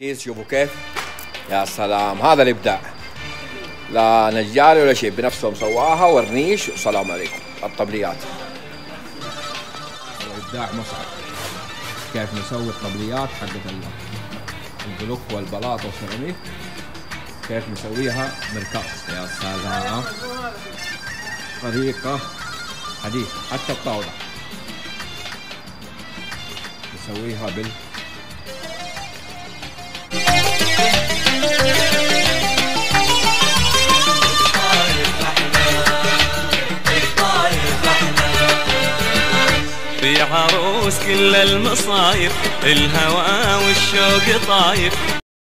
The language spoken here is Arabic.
كيس شوفوا كيف يا سلام هذا الابداع لا نجاري ولا شيء بنفسه مسواها ورنيش والسلام عليكم الطبليات ابداع مصعب. كيف نسوي الطبليات حقت البلوك والبلاط والسيراميك؟ كيف نسويها؟ مركز. يا سلام. طريقة حديث حتى الطاولة. نسويها بال في عروس كل المصايب الهوى والشوق طايف.